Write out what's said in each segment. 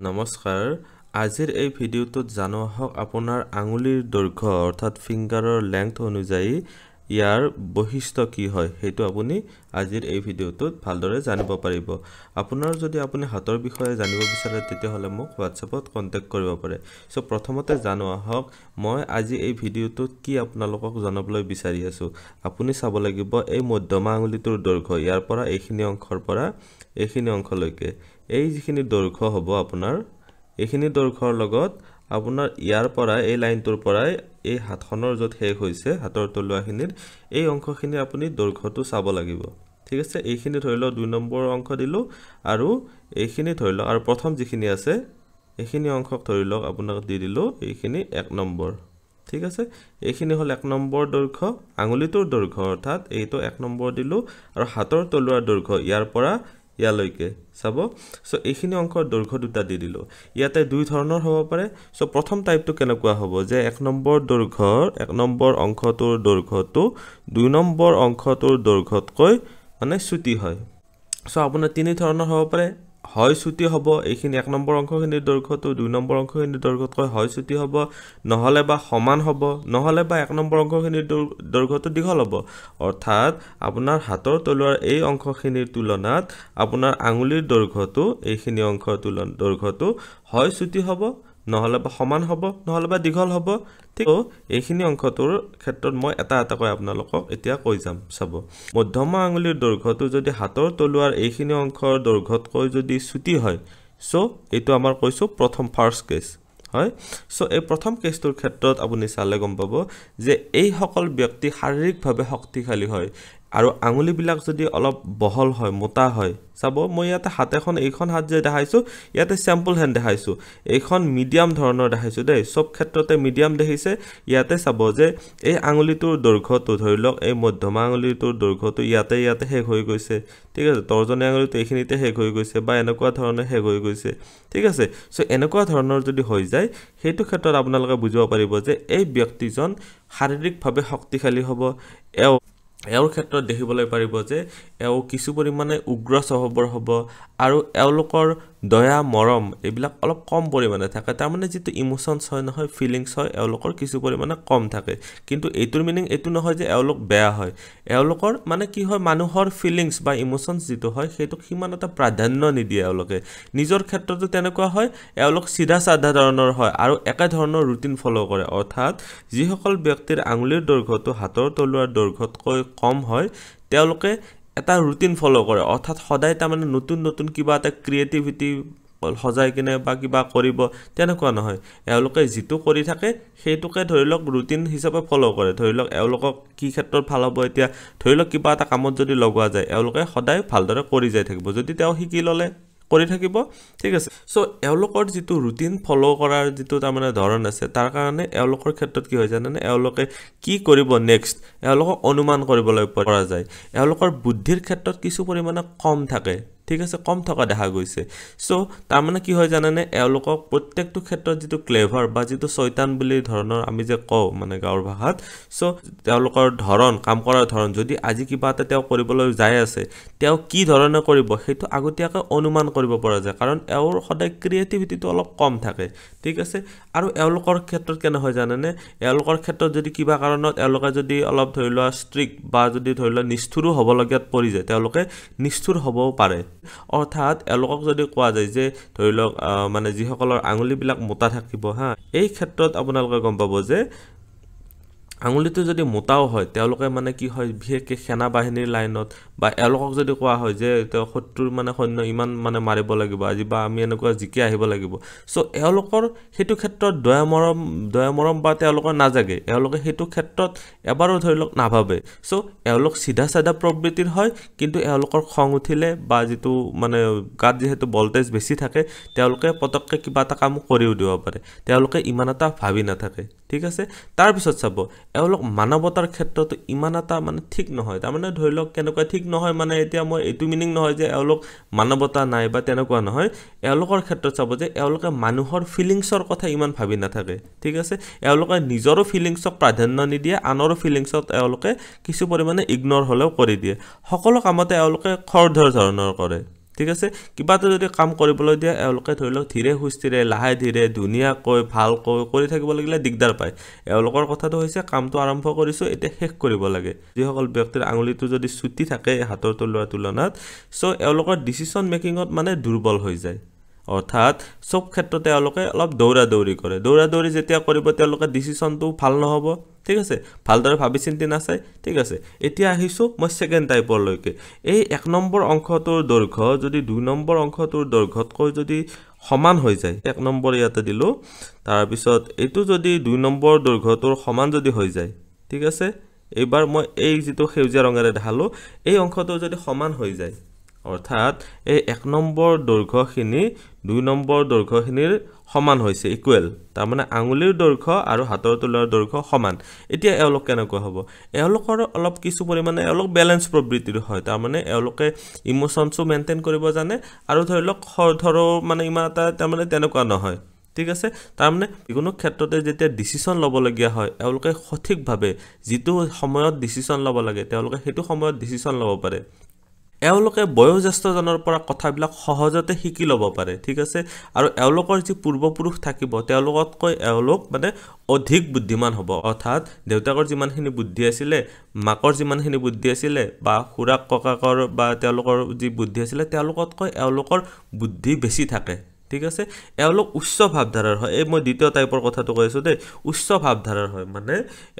নমস্কাৰ। আজিৰ এই ভিডিঅ'টোত জানো আহক আপোনাৰ আঙুলিৰ দৈৰ্ঘ্য অৰ্থাৎ ফিংগাৰৰ লেংথ অনুযায়ী ইয়াৰ বৈশিষ্ট্য কি হয় সেইটো আপুনি আজিৰ এই ভিডিঅ'টোত ভালদৰে জানিব পাৰিব। আপোনাৰ যদি আপুনি হাতৰ বিষয়ে জানিব বিচাৰে তেতিয়াহ'লে মোক হোৱাটছএপত কণ্টেক্ট কৰিব পাৰে। চ' প্ৰথমতে জানো আহক মই আজি এই ভিডিঅ'টোত কি আপোনালোকক জনাবলৈ বিচাৰি আছোঁ। আপুনি চাব লাগিব এই মধ্যমা আঙুলিটোৰ দৈৰ্ঘ্য ইয়াৰ পৰা এইখিনি অংশৰ পৰা এইখিনি অংশলৈকে। এই যিখিনি দৈৰ্ঘ্য হ'ব আপোনাৰ এইখিনি দৈৰ্ঘ্যৰ লগত আপোনাৰ ইয়াৰ পৰা এই লাইনটোৰ পৰাই এই হাতখনৰ য'ত শেষ হৈছে হাতৰ তলুৱাখিনিৰ এই অংশখিনি আপুনি দৈৰ্ঘ্যটো চাব লাগিব। ঠিক আছে? এইখিনি ধৰি লওক দুই নম্বৰ অংশ দিলোঁ আৰু এইখিনি ধৰি লওক আৰু প্ৰথম যিখিনি আছে এইখিনি অংশক ধৰি লওক আপোনাক দি দিলোঁ এইখিনি এক নম্বৰ। ঠিক আছে? এইখিনি হ'ল এক নম্বৰ দৈৰ্ঘ্য আঙুলিটোৰ দৈৰ্ঘ্য অৰ্থাৎ এইটো এক নম্বৰ দিলোঁ আৰু হাতৰ তলুৱাৰ দৈৰ্ঘ্য ইয়াৰ পৰা ইয়ালৈকে চাব। চ' এইখিনি অংশৰ দৈৰ্ঘ্য দুটা দি দিলোঁ। ইয়াতে দুই ধৰণৰ হ'ব পাৰে। চ' প্ৰথম টাইপটো কেনেকুৱা হ'ব যে এক নম্বৰ দৈৰ্ঘ্যৰ এক নম্বৰ অংশটোৰ দৈৰ্ঘ্যটো দুই নম্বৰ অংশটোৰ দৈৰ্ঘ্যতকৈ মানে চুটি হয়। চ' আপোনাৰ তিনি ধৰণৰ হ'ব পাৰে। হয় চুটি হ'ব এইখিনি এক নম্বৰ অংশখিনিৰ দৈৰ্ঘ্যটো দুই নম্বৰ অংশখিনিৰ দৈৰ্ঘ্যতকৈ হয় চুটি হ'ব নহ'লে বা সমান হ'ব নহ'লে বা এক নম্বৰ অংশখিনিৰ দৈৰ্ঘ্যটো দীঘল হ'ব। অৰ্থাৎ আপোনাৰ হাতৰ তলুৱাৰ এই অংশখিনিৰ তুলনাত আপোনাৰ আঙুলিৰ দৈৰ্ঘ্যটো এইখিনি অংশৰ তুলন দৈৰ্ঘ্যটো হয় চুটি হ'ব নহ'লে বা সমান হ'ব নহ'লে বা দীঘল হ'ব। ঠিক এইখিনি অংশটোৰ ক্ষেত্ৰত মই এটা এটাকৈ আপোনালোকক এতিয়া কৈ যাম চাব। মধ্যমা আঙুলিৰ দৈৰ্ঘ্যটো যদি হাতৰ তলুৱাৰ এইখিনি অংশৰ দৈৰ্ঘ্যতকৈ যদি চুটি হয় চ' এইটো আমাৰ কৈছোঁ প্ৰথম ফাৰ্ষ্ট কেছ হয়? চ' এই প্ৰথম কেছটোৰ ক্ষেত্ৰত আপুনি চালে গম পাব যে এইসকল ব্যক্তি শাৰীৰিকভাৱে শক্তিশালী হয়। আৰু আঙুলিবিলাক যদি অলপ বহল হয় মোটা হয় চাব মই ইয়াতে হাত এখন এইখন হাত যে দেখাইছোঁ ইয়াতে চেম্পল হেণ্ড দেখাইছোঁ এইখন মিডিয়াম ধৰণৰ দেখাইছোঁ দেই চব ক্ষেত্ৰতে মিডিয়াম দেখিছে ইয়াতে চাব যে এই আঙুলিটোৰ দৈৰ্ঘ্যটো ধৰি লওক এই মধ্যমা আঙুলিটোৰ দৈৰ্ঘ্যটো ইয়াতে ইয়াতে শেষ হৈ গৈছে ঠিক আছে তৰ্জনী আঙুলিটো এইখিনিতে শেষ হৈ গৈছে বা এনেকুৱা ধৰণে শেষ হৈ গৈছে ঠিক আছে চ' এনেকুৱা ধৰণৰ যদি হৈ যায় সেইটো ক্ষেত্ৰত আপোনালোকে বুজিব পাৰিব যে এই ব্যক্তিজন শাৰীৰিকভাৱে শক্তিশালী হ'ব এওঁ এওঁৰ ক্ষেত্ৰত দেখিবলৈ পাৰিব যে এওঁ কিছু পৰিমাণে উগ্ৰ স্বভাৱৰ হ'ব আৰু এওঁলোকৰ দয়া মৰম এইবিলাক অলপ কম পৰিমাণে থাকে। তাৰমানে যিটো ইম'চনছ হয় নহয় ফিলিংছ হয় এওঁলোকৰ কিছু পৰিমাণে কম থাকে। কিন্তু এইটোৰ মিনিং এইটো নহয় যে এওঁলোক বেয়া হয়। এওঁলোকৰ মানে কি হয় মানুহৰ ফিলিংছ বা ইম'চনছ যিটো হয় সেইটোক সিমান এটা প্ৰাধান্য নিদিয়ে এওঁলোকে। নিজৰ ক্ষেত্ৰতো তেনেকুৱা হয় এওঁলোক চিধা চাধা ধৰণৰ হয় আৰু একে ধৰণৰ ৰুটিন ফ'ল' কৰে। অৰ্থাৎ যিসকল ব্যক্তিৰ আঙুলিৰ দৈৰ্ঘ্যটো হাতৰ তলুৱাৰ দৈৰ্ঘ্যতকৈ কম হয় তেওঁলোকে এটা ৰুটিন ফ'ল' কৰে। অৰ্থাৎ সদায় তাৰমানে নতুন নতুন কিবা এটা ক্ৰিয়েটিভিটি সজাই কিনে বা কিবা কৰিব তেনেকুৱা নহয়। এওঁলোকে যিটো কৰি থাকে সেইটোকে ধৰি লওক ৰুটিন হিচাপে ফ'ল' কৰে। ধৰি লওক এওঁলোকক কি ক্ষেত্ৰত ভাল হ'ব এতিয়া ধৰি লওক কিবা এটা কামত যদি লগোৱা যায় এওঁলোকে সদায় ভালদৰে কৰি যাই থাকিব। যদি তেওঁ শিকি ল'লে কৰি থাকিব। ঠিক আছে। চ' এওঁলোকৰ যিটো ৰুটিন ফ'ল' কৰাৰ যিটো তাৰমানে ধৰণ আছে তাৰ কাৰণে এওঁলোকৰ ক্ষেত্ৰত কি হয় জানেনে? এওঁলোকে কি কৰিব নেক্সট এওঁলোকক অনুমান কৰিবলৈ পৰা যায়। এওঁলোকৰ বুদ্ধিৰ ক্ষেত্ৰত কিছু পৰিমাণে কম থাকে। ঠিক আছে কম থকা দেখা গৈছে। চ' তাৰমানে কি হয় জানেনে এওঁলোকক প্ৰত্যেকটো ক্ষেত্ৰত যিটো ক্লেভাৰ বা যিটো চৈতান বুলি ধৰণৰ আমি যে কওঁ মানে গাঁৱৰ ভাষাত চ' তেওঁলোকৰ ধৰণ কাম কৰাৰ ধৰণ যদি আজি কিবা এটা তেওঁ কৰিবলৈ যাই আছে তেওঁ কি ধৰণে কৰিব সেইটো আগতীয়াকৈ অনুমান কৰিব পৰা যায়। কাৰণ এওঁৰ সদায় ক্ৰিয়েটিভিটিটো অলপ কম থাকে ঠিক আছে? আৰু এওঁলোকৰ ক্ষেত্ৰত কেনে হয় জানেনে এওঁলোকৰ ক্ষেত্ৰত যদি কিবা কাৰণত এওঁলোকে যদি অলপ ধৰি লোৱা ষ্ট্ৰিক্ট বা যদি ধৰি লোৱা নিষ্ঠুৰো হ'বলগীয়াত পৰি যায় তেওঁলোকে নিষ্ঠুৰ হ'বও পাৰে। অৰ্থাৎ এওঁলোকক যদি কোৱা যায় যে ধৰি লওক মানে যিসকলৰ আঙুলিবিলাক মোটা থাকিব হা এই ক্ষেত্ৰত আপোনালোকে গম পাব যে আঙুলিটো যদি মোটাও হয় তেওঁলোকে মানে কি হয় বিশেষকৈ সেনা বাহিনীৰ লাইনত বা এওঁলোকক যদি কোৱা হয় যে তেওঁ শত্ৰুৰ মানে সৈন্য ইমান মানে মাৰিব লাগিব আজি বা আমি এনেকুৱা জিকি আহিব লাগিব। চ' এওঁলোকৰ সেইটো ক্ষেত্ৰত দয়া মৰম দয়া মৰম বা তেওঁলোকৰ নাজাগে। এওঁলোকে সেইটো ক্ষেত্ৰত এবাৰো ধৰি লওক নাভাবে। চ' এওঁলোক চিধা চাধা প্ৰবৃত্তিৰ হয় কিন্তু এওঁলোকৰ খং উঠিলে বা যিটো মানে গাত যিহেতু ভল্টেজ বেছি থাকে তেওঁলোকে পটককৈ কিবা এটা কাম কৰিও দিব পাৰে। তেওঁলোকে ইমান এটা ভাবি নাথাকে। ঠিক আছে? তাৰপিছত চাব এওঁলোক মানৱতাৰ ক্ষেত্ৰতো ইমান এটা মানে ঠিক নহয়। তাৰমানে ধৰি লওক কেনেকুৱা ঠিক নহয় মানে এতিয়া মই এইটো মিনিং নহয় যে এওঁলোক মানৱতা নাই বা তেনেকুৱা নহয়। এওঁলোকৰ ক্ষেত্ৰত চাব যে এওঁলোকে মানুহৰ ফিলিংছৰ কথা ইমান ভাবি নাথাকে ঠিক আছে? এওঁলোকে নিজৰো ফিলিংছক প্ৰাধান্য নিদিয়ে আনৰো ফিলিংছত এওঁলোকে কিছু পৰিমাণে ইগন'ৰ হ'লেও কৰি দিয়ে। সকলো কামতে এওঁলোকে খৰধৰ ধৰণৰ কৰে। ঠিক আছে? কিবা এটা যদি কাম কৰিবলৈ দিয়ে এওঁলোকে ধৰি লওক ধীৰে সুস্থিৰে লাহে ধীৰে ধুনীয়াকৈ ভালকৈ কৰি থাকিব লাগিলে দিগদাৰ পায়। এওঁলোকৰ কথাটো হৈছে কামটো আৰম্ভ কৰিছোঁ এতিয়া শেষ কৰিব লাগে। যিসকল ব্যক্তিৰ আঙুলিটো যদি চুটি থাকে হাতৰ তলুৱাৰ তুলনাত চ' এওঁলোকৰ ডিচিশ্যন মেকিঙত মানে দুৰ্বল হৈ যায়। অৰ্থাৎ চব ক্ষেত্ৰতে তেওঁলোকে অলপ দৌৰা দৌৰি কৰে। দৌৰা দৌৰি যেতিয়া কৰিব তেওঁলোকে ডিচিশ্যনটো ভাল নহ'ব। ঠিক আছে ভালদৰে ভাবি চিন্তি নাচায় ঠিক আছে। এতিয়া আহিছোঁ মই ছেকেণ্ড টাইপৰলৈকে এই এক নম্বৰ অংশটোৰ দৈৰ্ঘ্য যদি দুই নম্বৰ অংশটোৰ দৈৰ্ঘ্যতকৈ যদি সমান হৈ যায় এক নম্বৰ ইয়াতে দিলোঁ তাৰপিছত এইটো যদি দুই নম্বৰ দৈৰ্ঘ্যটোৰ সমান যদি হৈ যায় ঠিক আছে? এইবাৰ মই এই যিটো সেউজীয়া ৰঙেৰে দেখালোঁ এই অংশটো যদি সমান হৈ যায় অৰ্থাৎ এই এক নম্বৰ দৈৰ্ঘ্যখিনি দুই নম্বৰ দৈৰ্ঘ্যখিনিৰ সমান হৈছে ইকুৱেল তাৰমানে আঙুলিৰ দৈৰ্ঘ্য আৰু হাতৰ তলুৱাৰ দৈৰ্ঘ্য সমান। এতিয়া এওঁলোক কেনেকুৱা হ'ব? এওঁলোকৰ অলপ কিছু পৰিমাণে এওঁলোক বেলেঞ্চ প্ৰবৃত্তিৰ হয়। তাৰমানে এওঁলোকে ইম'শ্যনছো মেইনটেইন কৰিব জানে আৰু ধৰি লওক ধৰো মানে ইমান এটা তাৰমানে তেনেকুৱা নহয়। ঠিক আছে? তাৰমানে যিকোনো ক্ষেত্ৰতে যেতিয়া ডিচিশ্যন ল'বলগীয়া হয় এওঁলোকে সঠিকভাৱে যিটো সময়ত ডিচিশ্যন ল'ব লাগে তেওঁলোকে সেইটো সময়ত ডিচিশ্যন ল'ব পাৰে। এওঁলোকে বয়োজ্যেষ্ঠজনৰ পৰা কথাবিলাক সহজতে শিকি ল'ব পাৰে ঠিক আছে? আৰু এওঁলোকৰ যি পূৰ্বপুৰুষ থাকিব তেওঁলোকতকৈ এওঁলোক মানে অধিক বুদ্ধিমান হ'ব। অৰ্থাৎ দেউতাকৰ যিমানখিনি বুদ্ধি আছিলে মাকৰ যিমানখিনি বুদ্ধি আছিলে বা খুৰাক ককাকৰ বা তেওঁলোকৰ যি বুদ্ধি আছিলে তেওঁলোকতকৈ এওঁলোকৰ বুদ্ধি বেছি থাকে। ঠিক আছে? এওঁলোক উচ্চ ভাৱধাৰাৰ হয়। এই মই দ্বিতীয় টাইপৰ কথাটো কৈ আছোঁ দেই। উচ্চ ভাৱধাৰাৰ হয়। মানে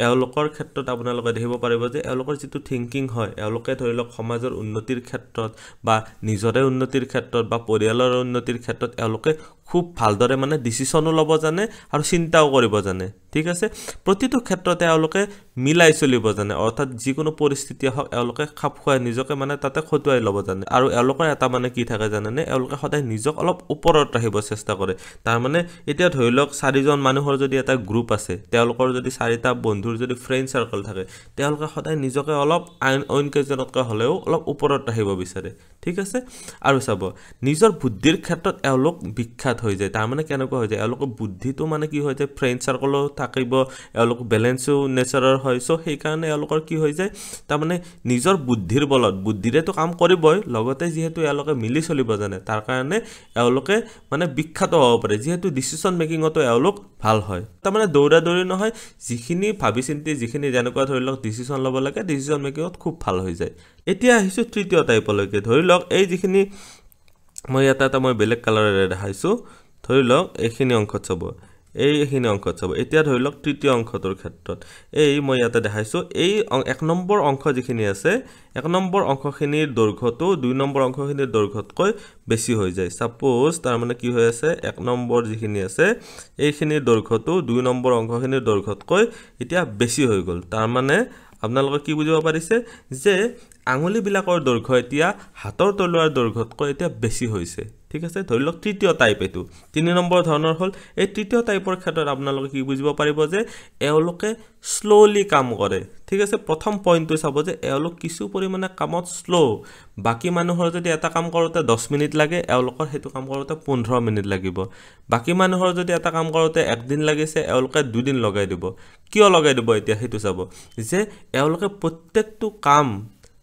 এওঁলোকৰ ক্ষেত্ৰত আপোনালোকে দেখিব পাৰিব যে এওঁলোকৰ যিটো থিংকিং হয় এওঁলোকে ধৰি লওক সমাজৰ উন্নতিৰ ক্ষেত্ৰত বা নিজৰে উন্নতিৰ ক্ষেত্ৰত বা পৰিয়ালৰ উন্নতিৰ ক্ষেত্ৰত এওঁলোকে খুব ভালদৰে মানে ডিচিশ্যনো ল'ব জানে আৰু চিন্তাও কৰিব জানে ঠিক আছে? প্ৰতিটো ক্ষেত্ৰতে এওঁলোকে মিলাই চলিব জানে অৰ্থাৎ যিকোনো পৰিস্থিতি হওক এওঁলোকে খাপ খুৱাই নিজকে মানে তাতে খটুৱাই ল'ব জানে। আৰু এওঁলোকৰ এটা মানে কি থাকে জানেনে? এওঁলোকে সদায় নিজক অলপ ওপৰত ৰাখিব চেষ্টা কৰে। তাৰমানে এতিয়া ধৰি লওক চাৰিজন মানুহৰ যদি এটা গ্ৰুপ আছে তেওঁলোকৰ যদি চাৰিটা বন্ধুৰ যদি ফ্ৰেণ্ড চাৰ্কল থাকে তেওঁলোকে সদায় নিজকে অলপ আইন অইন কেইজনতকৈ হ'লেও অলপ ওপৰত ৰাখিব বিচাৰে ঠিক আছে? আৰু চাব নিজৰ বুদ্ধিৰ ক্ষেত্ৰত এওঁলোক বিখ্যাত। হৈ যায় তাৰমানে কেনেকুৱা হৈ যায়? এওঁলোকৰ বুদ্ধিটো মানে কি হৈ যায়? ফ্ৰেণ্ড চাৰ্কলো থাকিব এওঁলোক বেলেঞ্চো নেচাৰৰ হয়। চ' সেইকাৰণে এওঁলোকৰ কি হৈ যায়? তাৰমানে নিজৰ বুদ্ধিৰ বলত বুদ্ধিৰেতো কাম কৰিবই লগতে যিহেতু এওঁলোকে মিলি চলিব জানে তাৰ কাৰণে এওঁলোকে মানে বিখ্যাত হ'ব পাৰে। যিহেতু ডিচিশ্যন মেকিঙতো এওঁলোক ভাল হয়। তাৰমানে দৌৰা দৌৰি নহয় যিখিনি ভাবি চিন্তি যিখিনি যেনেকুৱা ধৰি লওক ডিচিশ্যন ল'ব লাগে ডিচিশ্যন মেকিঙত খুব ভাল হৈ যায়। এতিয়া আহিছোঁ তৃতীয় টাইপলৈকে ধৰি লওক এই যিখিনি মই ইয়াতে এটা মই বেলেগ কালাৰেৰে দেখাইছোঁ। ধৰি লওক এইখিনি অংশত চাব। এইখিনি অংশত চাব। এতিয়া ধৰি লওক তৃতীয় অংশটোৰ ক্ষেত্ৰত। এই মই ইয়াতে দেখাইছোঁ এই এক নম্বৰ অংশ যিখিনি আছে এক নম্বৰ অংশখিনিৰ দৈৰ্ঘ্যটো দুই নম্বৰ অংশখিনিৰ দৈৰ্ঘ্যতকৈ বেছি হৈ যায়। ছাপ'জ তাৰমানে কি হৈ আছে এক নম্বৰ যিখিনি আছে এইখিনিৰ দৈৰ্ঘ্যটো দুই নম্বৰ অংশখিনিৰ দৈৰ্ঘ্যতকৈ এতিয়া বেছি হৈ গ'ল। তাৰমানে আপোনালোকে কি বুজিব পাৰিছে যে আঙুলিবিলাকৰ দৈৰ্ঘ্য এতিয়া হাতৰ তলুৱাৰ দৈৰ্ঘ্যতকৈ এতিয়া বেছি হৈছে। ঠিক আছে? ধৰি লওক তৃতীয় টাইপ এইটো। তিনি নম্বৰ ধৰণৰ হ'ল এই তৃতীয় টাইপৰ ক্ষেত্ৰত আপোনালোকে কি বুজিব পাৰিব যে এওঁলোকে শ্ল'লি কাম কৰে। ঠিক আছে? প্ৰথম পইণ্টটো চাব যে এওঁলোক কিছু পৰিমাণে কামত শ্ল' বাকী মানুহৰ যদি এটা কাম কৰোঁতে দহ মিনিট লাগে এওঁলোকৰ সেইটো কাম কৰোঁতে পোন্ধৰ মিনিট লাগিব। বাকী মানুহৰ যদি এটা কাম কৰোঁতে একদিন লাগিছে এওঁলোকে দুদিন লগাই দিব। কিয় লগাই দিব এতিয়া সেইটো চাব? যে এওঁলোকে প্ৰত্যেকটো কাম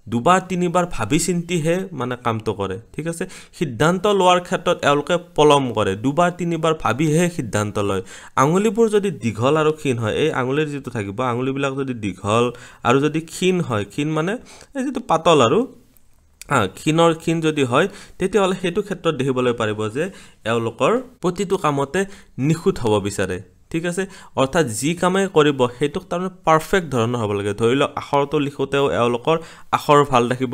দুবাৰ তিনিবাৰ ভাবি চিন্তিহে মানে কামটো কৰে। ঠিক আছে? সিদ্ধান্ত লোৱাৰ ক্ষেত্ৰত এওঁলোকে পলম কৰে। দুবাৰ তিনিবাৰ ভাবিহে সিদ্ধান্ত লয়। আঙুলিবোৰ যদি দীঘল আৰু ক্ষীণ হয় এই আঙুলিৰ যিটো থাকিব আঙুলিবিলাক যদি দীঘল আৰু যদি ক্ষীণ হয় ক্ষীণ মানে এই যিটো পাতল আৰু ক্ষীণৰ ক্ষীণ যদি হয় তেতিয়াহ'লে সেইটো ক্ষেত্ৰত দেখিবলৈ পাৰিব যে এওঁলোকৰ প্ৰতিটো কামতে নিখুঁত হ'ব বিচাৰে। ঠিক আছে? অৰ্থাৎ যি কামেই কৰিব সেইটোক তাৰমানে পাৰফেক্ট ধৰণৰ হ'ব লাগে। ধৰি লওক আখৰটো লিখোঁতেও এওঁলোকৰ আখৰ ভাল ৰাখিব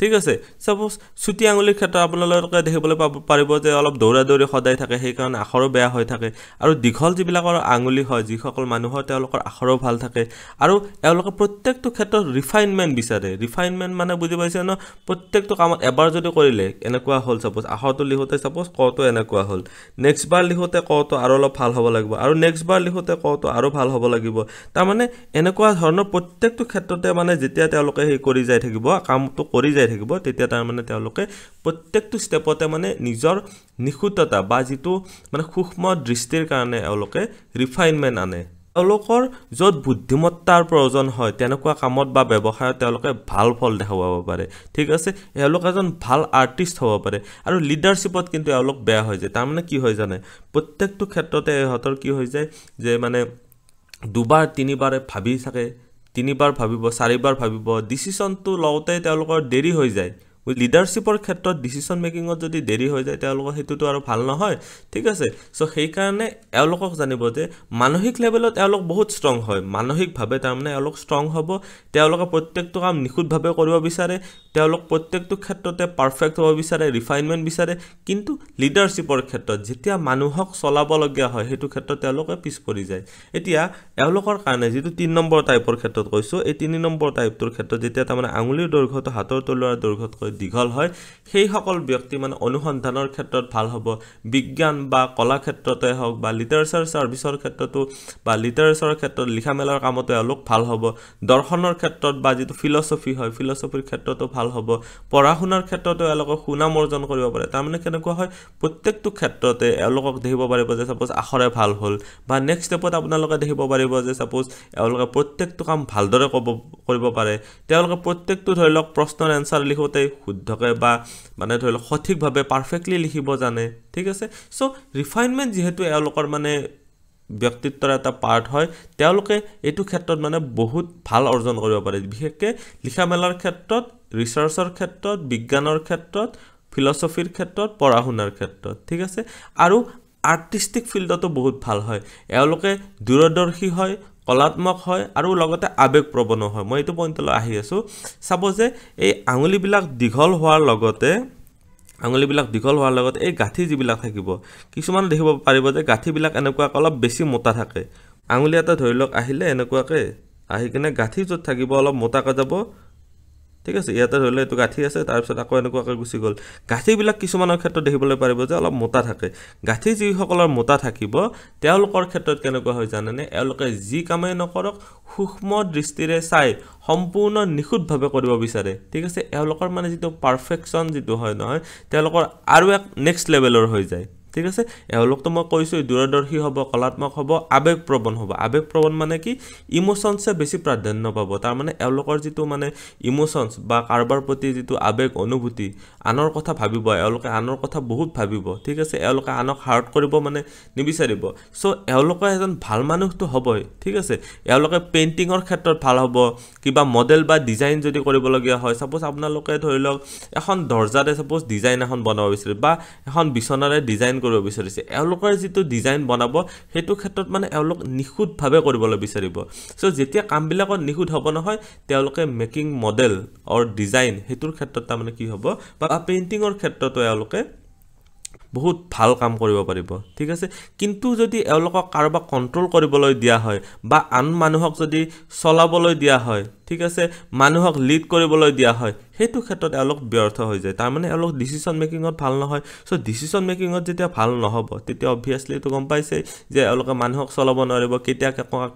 ঠিক আছে চাপ'জ চুটি আঙুলিৰ ক্ষেত্ৰত আপোনালোকে দেখিবলৈ পাব পাৰিব যে অলপ দৌৰা দৌৰি সদায় থাকে সেইকাৰণে আখৰো বেয়া হৈ থাকে। আৰু দীঘল যিবিলাকৰ আঙুলি হয় যিসকল মানুহৰ তেওঁলোকৰ আখৰো ভাল থাকে। আৰু এওঁলোকে প্ৰত্যেকটো ক্ষেত্ৰত ৰিফাইনমেণ্ট বিচাৰে। ৰিফাইনমেণ্ট মানে বুজি পাইছে ন? প্ৰত্যেকটো কামত এবাৰ যদি কৰিলে এনেকুৱা হ'ল চাপ'জ আখৰটো লিখোঁতে চাপ'জ কটো এনেকুৱা হ'ল। নেক্সট বাৰ লিখোঁতে কটো আৰু অলপ ভাল হ'ব লাগিব। আৰু নেক্সট বাৰ লিখোঁতে কটো আৰু ভাল হ'ব লাগিব। তাৰমানে এনেকুৱা ধৰণৰ প্ৰত্যেকটো ক্ষেত্ৰতে মানে যেতিয়া তেওঁলোকে সেই কৰি যাই থাকিব কামটো কৰি যাই থাকিব তেতিয়া তাৰমানে তেওঁলোকে প্ৰত্যেকটো ষ্টেপতে মানে নিজৰ নিখুঁততা বা যিটো মানে সূক্ষ্ম দৃষ্টিৰ কাৰণে এওঁলোকে ৰিফাইনমেণ্ট আনে। তেওঁলোকৰ য'ত বুদ্ধিমত্তাৰ প্ৰয়োজন হয় তেনেকুৱা কামত বা ব্যৱসায়ত তেওঁলোকে ভাল ফল দেখুৱাব পাৰে। ঠিক আছে এওঁলোক এজন ভাল আৰ্টিষ্ট হ'ব পাৰে। আৰু লিডাৰশ্বিপত কিন্তু এওঁলোক বেয়া হৈ যায়। তাৰমানে কি হয় জানে? প্ৰত্যেকটো ক্ষেত্ৰতে ইহঁতৰ কি হৈ যায় যে মানে দুবাৰ তিনিবাৰে ভাবি থাকে তিনিবাৰ ভাবিব চাৰিবাৰ ভাবিব ডিচিশ্যনটো লওঁতে তেওঁলোকৰ দেৰি হৈ যায়। লিডাৰশ্বিপৰ ক্ষেত্ৰত ডিচিশ্যন মেকিঙত যদি দেৰি হৈ যায় তেওঁলোকৰ সেইটোতো আৰু ভাল নহয়। ঠিক আছে? চ' সেইকাৰণে এওঁলোকক জানিব যে মানসিক লেভেলত এওঁলোক বহুত ষ্ট্ৰং হয়। মানসিকভাৱে তাৰমানে এওঁলোক ষ্ট্ৰং হ'ব। তেওঁলোকে প্ৰত্যেকটো কাম নিখুঁতভাৱে কৰিব বিচাৰে। তেওঁলোক প্ৰত্যেকটো ক্ষেত্ৰতে পাৰফেক্ট হ'ব বিচাৰে ৰিফাইনমেণ্ট বিচাৰে। কিন্তু লিডাৰশ্বিপৰ ক্ষেত্ৰত যেতিয়া মানুহক চলাবলগীয়া হয় সেইটো ক্ষেত্ৰত তেওঁলোকে পিছ পৰি যায়। এতিয়া এওঁলোকৰ কাৰণে যিটো তিনি নম্বৰ টাইপৰ ক্ষেত্ৰত কৈছোঁ এই তিনি নম্বৰ টাইপটোৰ ক্ষেত্ৰত যেতিয়া তাৰমানে আঙুলিৰ দৈৰ্ঘ্যটো হাতৰ তলুৱাৰ দৈৰ্ঘ্যতকৈ দীঘল হয় সেইসকল ব্যক্তি মানে অনুসন্ধানৰ ক্ষেত্ৰত ভাল হ'ব। বিজ্ঞান বা কলা ক্ষেত্ৰতে হওক বা লিটাৰেচাৰ ছাৰ্ভিচৰ ক্ষেত্ৰতো বা লিটাৰেচাৰৰ ক্ষেত্ৰত লিখা মেলাৰ কামতো এওঁলোক ভাল হ'ব। দৰ্শনৰ ক্ষেত্ৰত বা যিটো ফিলচফি হয় ফিলচফিৰ ক্ষেত্ৰতো ভাল হ'ব। পঢ়া শুনাৰ ক্ষেত্ৰতো এওঁলোকক সুনাম অৰ্জন কৰিব পাৰে। তাৰমানে কেনেকুৱা হয় প্ৰত্যেকটো ক্ষেত্ৰতে এওঁলোকক দেখিব পাৰিব যে ছাপ'জ আখৰে ভাল হ'ল বা নেক্সট ষ্টেপত আপোনালোকে দেখিব পাৰিব যে ছাপ'জ এওঁলোকে প্ৰত্যেকটো কাম ভালদৰে ক'ব কৰিব পাৰে। তেওঁলোকে প্ৰত্যেকটো ধৰি লওক প্ৰশ্নৰ এনচাৰ লিখোঁতেই শুদ্ধকৈ বা মানে ধৰি লওক সঠিকভাৱে পাৰফেক্টলি লিখিব জানে ঠিক আছে? চ' ৰিফাইনমেণ্ট যিহেতু এওঁলোকৰ মানে ব্যক্তিত্বৰ এটা পাৰ্ট হয় তেওঁলোকে এইটো ক্ষেত্ৰত মানে বহুত ভাল অৰ্জন কৰিব পাৰে। বিশেষকৈ লিখা মেলাৰ ক্ষেত্ৰত ৰিচাৰ্চৰ ক্ষেত্ৰত বিজ্ঞানৰ ক্ষেত্ৰত ফিলচফিৰ ক্ষেত্ৰত পঢ়া শুনাৰ ক্ষেত্ৰত ঠিক আছে? আৰু আৰ্টিষ্টিক ফিল্ডতো বহুত ভাল হয়। এওঁলোকে দূৰদৰ্শী হয় কলাত্মক হয় আৰু লগতে আৱেগপ্ৰৱণো হয়। মই এইটো পইণ্টলৈ আহি আছোঁ। চাব যে এই আঙুলিবিলাক দীঘল হোৱাৰ লগতে আঙুলিবিলাক দীঘল হোৱাৰ লগতে এই গাঁঠি যিবিলাক থাকিব কিছুমান দেখিব পাৰিব যে গাঁঠিবিলাক এনেকুৱাকৈ অলপ বেছি মোটা থাকে। আঙুলি এটা ধৰি লওক আহিলে এনেকুৱাকৈ আহি কিনে গাঁঠি য'ত থাকিব অলপ মোটাকৈ যাব। ঠিক আছে ইয়াতে ধৰি লওক এইটো গাঁঠি আছে তাৰপিছত আকৌ এনেকুৱাকৈ গুচি গ'ল। গাঁঠিবিলাক কিছুমানৰ ক্ষেত্ৰত দেখিবলৈ পাৰিব যে অলপ মোটা থাকে। গাঁঠি যিসকলৰ মোটা থাকিব তেওঁলোকৰ ক্ষেত্ৰত কেনেকুৱা হয় জানেনে? এওঁলোকে যি কামেই নকৰক সূক্ষ্ম দৃষ্টিৰে চাই সম্পূৰ্ণ নিখুঁতভাৱে কৰিব বিচাৰে। ঠিক আছে এওঁলোকৰ মানে যিটো পাৰফেকশ্যন যিটো হয় নহয় তেওঁলোকৰ আৰু এক নেক্সট লেভেলৰ হৈ যায়। ঠিক আছে? এওঁলোকতো মই কৈছোঁ দূৰদৰ্শী হ'ব কলাত্মক হ'ব আৱেগপ্ৰৱণ হ'ব। আৱেগপ্ৰৱণ মানে কি? ইম'চনছে বেছি প্ৰাধান্য পাব। তাৰমানে এওঁলোকৰ যিটো মানে ইম'চনছ বা কাৰোবাৰ প্ৰতি যিটো আৱেগ অনুভূতি আনৰ কথা ভাবিব এওঁলোকে আনৰ কথা বহুত ভাবিব ঠিক আছে? এওঁলোকে আনক হাৰ্ট কৰিব মানে নিবিচাৰিব। চ' এওঁলোকে এজন ভাল মানুহটো হ'বই ঠিক আছে? এওঁলোকে পেইণ্টিঙৰ ক্ষেত্ৰত ভাল হ'ব কিবা মডেল বা ডিজাইন যদি কৰিবলগীয়া হয় ছাপ'জ আপোনালোকে ধৰি লওক এখন দৰ্জাৰে ছাপ'জ ডিজাইন এখন বনাব বিচাৰে বা এখন বিচনাৰে ডিজাইন কৰিব বিচাৰিছে। এওঁলোকৰ যিটো ডিজাইন বনাব সেইটো ক্ষেত্ৰত মানে এওঁলোক নিখুঁতভাৱে কৰিবলৈ বিচাৰিব। চ' যেতিয়া কামবিলাকত নিখুঁত হ'ব নহয় তেওঁলোকে মেকিং মডেল অৰ ডিজাইন সেইটোৰ ক্ষেত্ৰত তাৰমানে কি হ'ব? বা পেইণ্টিঙৰ ক্ষেত্ৰতো এওঁলোকে বহুত ভাল কাম কৰিব পাৰিব ঠিক আছে? কিন্তু যদি এওঁলোকক কাৰোবাক কণ্ট্ৰল কৰিবলৈ দিয়া হয় বা আন মানুহক যদি চলাবলৈ দিয়া হয় ঠিক আছে মানুহক লিড কৰিবলৈ দিয়া হয়। সেইটো ক্ষেত্ৰত এওঁলোক ব্যৰ্থ হৈ যায়। তাৰমানে এওঁলোক ডিচিশ্যন মেকিঙত ভাল নহয়। চ' ডিচিশ্যন মেকিঙত যেতিয়া ভাল নহ'ব তেতিয়া অভিয়াছলি এইটো গম পাইছেই যে এওঁলোকে মানুহক চলাব নোৱাৰিব কেতিয়া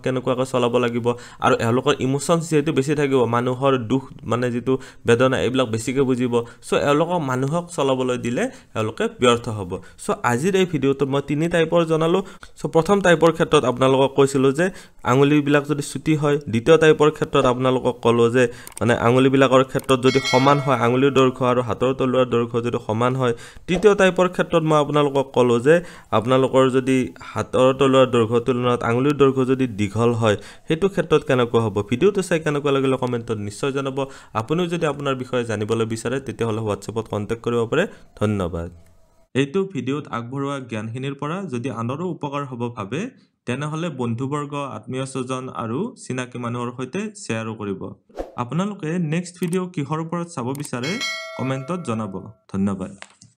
কেনেকুৱাকৈ চলাব লাগিব। আৰু এওঁলোকৰ ইম'চনছ যিহেতু বেছি থাকিব মানুহৰ দুখ মানে যিটো বেদনা এইবিলাক বেছিকৈ বুজিব। চ' এওঁলোকক মানুহক চলাবলৈ দিলে এওঁলোকে ব্যৰ্থ হ'ব। চ' আজিৰ এই ভিডিঅ'টোত মই তিনি টাইপৰ জনালোঁ। চ' প্ৰথম টাইপৰ ক্ষেত্ৰত আপোনালোকক কৈছিলোঁ যে আঙুলিবিলাক যদি চুটি হয় দ্বিতীয় টাইপৰ ক্ষেত্ৰত আপোনালোকক ক'লোঁ যে মানে আঙুলিবিলাকৰ ক্ষেত্ৰত যদি সমান হয় আঙুলিৰ দৈৰ্ঘ্য আৰু হাতৰ তলুৱাৰ দৈৰ্ঘ্য যদি সমান হয় তৃতীয় টাইপৰ ক্ষেত্ৰত মই আপোনালোকক ক'লোঁ যে আপোনালোকৰ যদি হাতৰ তলুৱাৰ দৈৰ্ঘ্যৰ তুলনাত আঙুলিৰ দৈৰ্ঘ্য যদি দীঘল হয় সেইটো ক্ষেত্ৰত কেনেকুৱা হ'ব? ভিডিঅ'টো চাই কেনেকুৱা লাগিলে কমেণ্টত নিশ্চয় জনাব। আপুনিও যদি আপোনাৰ বিষয়ে জানিবলৈ বিচাৰে তেতিয়াহ'লে হোৱাটছএপত কণ্টেক্ট কৰিব পাৰে। ধন্যবাদ। এইটো ভিডিঅ'ত আগবঢ়োৱা জ্ঞানখিনিৰ পৰা যদি আনৰো উপকাৰ হ'ব ভাবে তেনেহ'লে বন্ধুবৰ্গ আত্মীয় স্বজন আৰু চিনাকি মানুহৰ সৈতে শ্বেয়াৰো কৰিব। আপোনালোকে নেক্সট ভিডিঅ' কিহৰ ওপৰত চাব বিচাৰে কমেণ্টত জনাব। ধন্যবাদ।